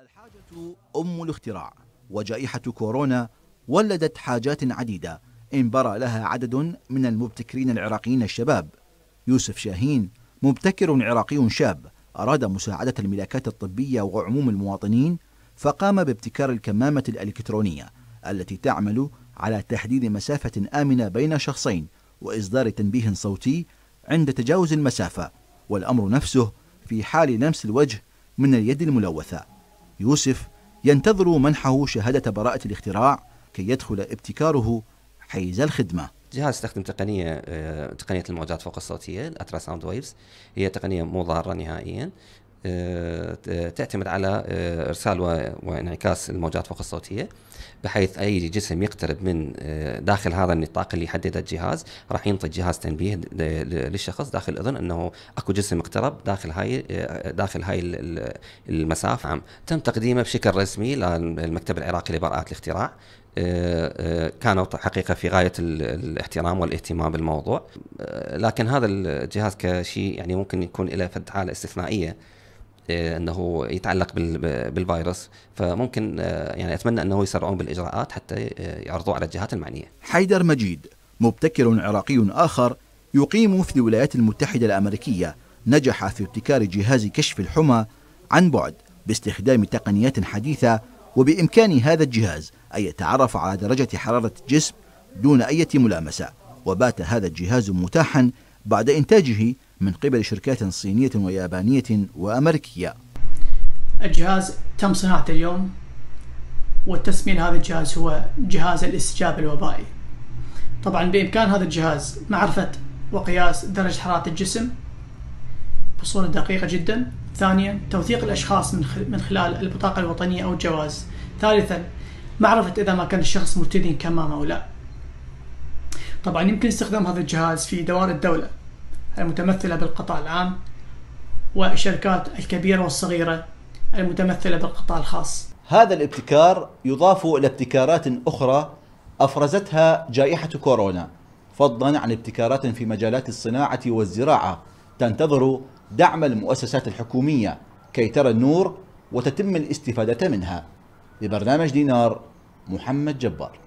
الحاجة أم الاختراع وجائحة كورونا ولدت حاجات عديدة انبرى لها عدد من المبتكرين العراقيين الشباب. يوسف شاهين مبتكر عراقي شاب أراد مساعدة الملاكات الطبية وعموم المواطنين فقام بابتكار الكمامة الإلكترونية التي تعمل على تحديد مسافة آمنة بين شخصين وإصدار تنبيه صوتي عند تجاوز المسافة والأمر نفسه في حال لمس الوجه من اليد الملوثة. يوسف ينتظر منحه شهادة براءة الاختراع كي يدخل ابتكاره حيز الخدمة. جهاز يستخدم تقنية آه، تقنية الموجات فوق الصوتية ultrasound waves هي تقنية مو ضارة نهائيا. تعتمد على آه، إرسال وانعكاس الموجات فوق الصوتية بحيث أي جسم يقترب من داخل هذا النطاق اللي يحدده الجهاز راح ينطي الجهاز تنبيه للشخص داخل الأذن إنه أكو جسم اقترب داخل هاي داخل هاي المسافة. نعم. تم تقديمه بشكل رسمي للمكتب العراقي لبراءات الاختراع. آه، آه، كانوا حقيقة في غاية الاحترام والاهتمام بالموضوع. آه، لكن هذا الجهاز كشيء يعني ممكن يكون له فد حالة استثنائية. إنه يتعلق بالفيروس فممكن يعني أتمنى إنه يسرعون بالإجراءات حتى يعرضوه على الجهات المعنية. حيدر مجيد مبتكر عراقي آخر يقيم في الولايات المتحدة الأمريكية نجح في ابتكار جهاز كشف الحمى عن بعد باستخدام تقنيات حديثة وبإمكان هذا الجهاز أن يتعرف على درجة حرارة الجسم دون أي ملامسة وبات هذا الجهاز متاحا بعد إنتاجه من قبل شركات صينية ويابانية وأمريكية. الجهاز تم صناعته اليوم؟ والتسمية هذا الجهاز هو جهاز الاستجابة الوبائي. طبعا بإمكان هذا الجهاز معرفة وقياس درجة حرارة الجسم بصورة دقيقة جدا. ثانيا توثيق الأشخاص من من خلال البطاقة الوطنية أو الجواز. ثالثا معرفة إذا ما كان الشخص مرتدي كمامة أو لا. طبعا يمكن استخدام هذا الجهاز في دوائر الدولة. المتمثلة بالقطاع العام والشركات الكبيرة والصغيرة المتمثلة بالقطاع الخاص. هذا الابتكار يضاف إلى ابتكارات أخرى أفرزتها جائحة كورونا فضلا عن ابتكارات في مجالات الصناعة والزراعة تنتظر دعم المؤسسات الحكومية كي ترى النور وتتم الاستفادة منها. لبرنامج دينار محمد جبار.